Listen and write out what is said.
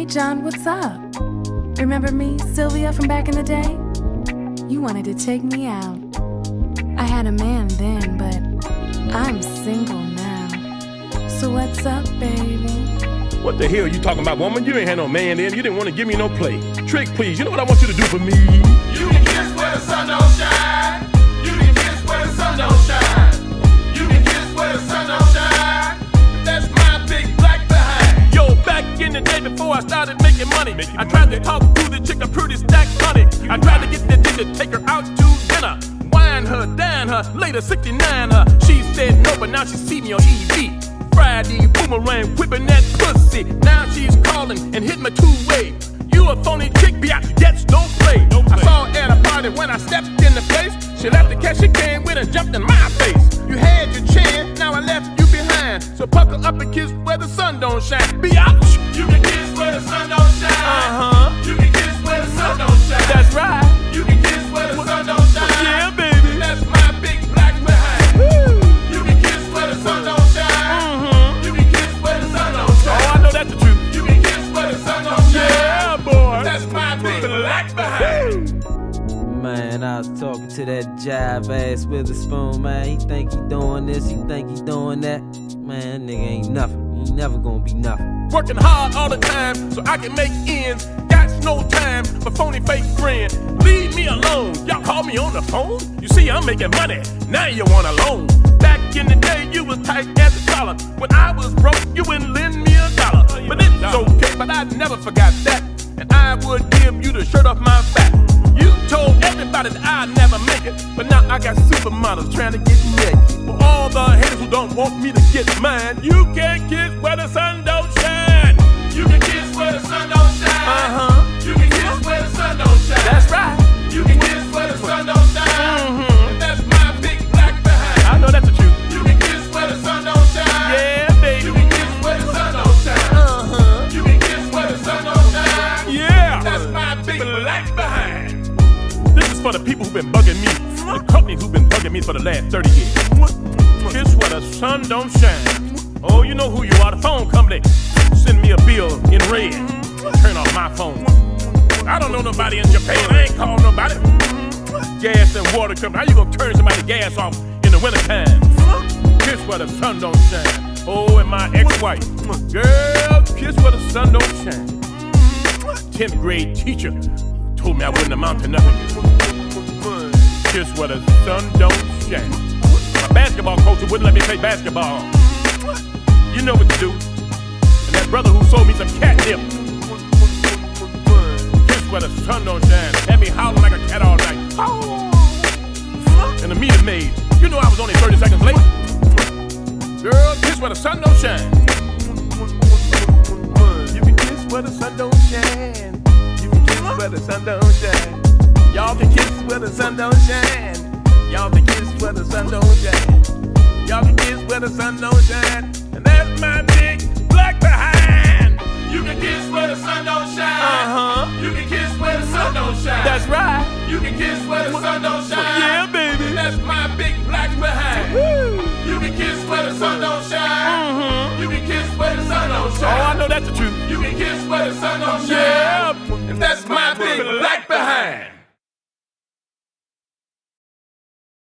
Hey, John, what's up? Remember me, Sylvia, from back in the day? You wanted to take me out. I had a man then, but I'm single now. So what's up, baby? What the hell you talking about, woman? You ain't had no man then. You didn't want to give me no play. Trick, please. You know what I want you to do for me? You can kiss where the sun don't I started making money, I tried to talk to the chick, a pretty stack money. I tried to get the to take her out to dinner. Wine her, dine her, later 69 her. She said no, but now she see me on EV. Friday, boomerang, whipping that pussy. Now she's calling and hitting my two way. You a phony chick, bitch, that's no play. I saw her at a party when I stepped in the place. She left the cash she came with and jumped in my face. You had your chance, now I left you. So pucker up and kiss where the sun don't shine. Biatch! You can kiss where the sun don't shine. Uh-huh. You can kiss where the sun don't shine. That's right. You can kiss where the sun don't shine. Yeah, baby. That's my big black behind. You can kiss where the sun don't shine. Mm-hmm. You can kiss where the sun don't shine. Oh. I know that's the truth. You can kiss where the sun don't shine. Yeah, boy. That's my big black behind. Man, I was talking to that jive ass Witherspoon, man. He think he doing this, he think he doing that. Man, nigga ain't nothing. He never gonna be nothing. Working hard all the time so I can make ends. Got no time for phony fake friends. Leave me alone. Y'all call me on the phone. You see, I'm making money. Now you want a loan. Back in the day, you was tight as a collar. When I was broke, you wouldn't lend me a dollar. But it's okay, but I never forgot that. And I would give you the shirt off my back. Never make it. But now I got supermodels trying to get naked. For all the haters who don't want me to get mine, you can't kiss where the sun don't shine. You can kiss where the sun don't shine. Uh-huh. You can kiss where the sun For the people who've been bugging me. The company who've been bugging me for the last 30 years. Kiss where the sun don't shine. Oh, you know who you are. The phone company. Send me a bill in red. Turn off my phone. I don't know nobody in Japan. I ain't called nobody. Gas and water company. How you gonna turn somebody's gas off in the wintertime? Kiss where the sun don't shine. Oh, and my ex-wife. Girl, kiss where the sun don't shine. 10th grade teacher told me I wouldn't amount to nothing. Kiss where the sun don't shine. My basketball coach wouldn't let me play basketball. You know what to do. And that brother who sold me some catnip. Kiss where the sun don't shine. Had me howling like a cat all night. And the meter maid. You know I was only 30 seconds late. Girl, kiss where the sun don't shine. You can kiss where the sun don't shine. You can kiss where the sun don't shine. Y'all can kiss where the sun don't shine. Y'all can kiss where the sun don't shine. Y'all can kiss where the sun don't shine. And that's my big black behind. You can kiss where the sun don't shine. Uh-huh. You can kiss where the sun don't shine. That's right. You can kiss where the sun don't shine. Yeah, baby. And that's my big black behind. Woo. You can kiss where the sun don't shine. Uh huh. You can kiss where the sun don't shine. Oh, I know that's the truth. You can kiss where the sun don't shine. Yeah. And that's my big black